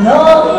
Hello.